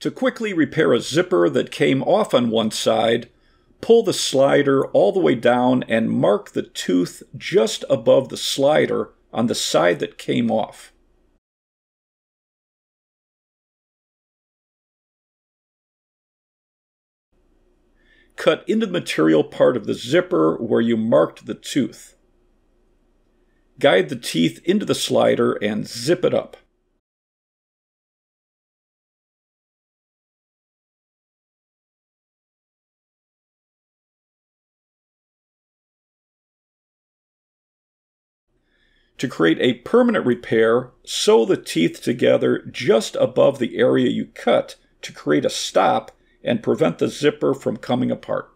To quickly repair a zipper that came off on one side, pull the slider all the way down and mark the tooth just above the slider on the side that came off. Cut into the material part of the zipper where you marked the tooth. Guide the teeth into the slider and zip it up. To create a permanent repair, sew the teeth together just above the area you cut to create a stop and prevent the zipper from coming apart.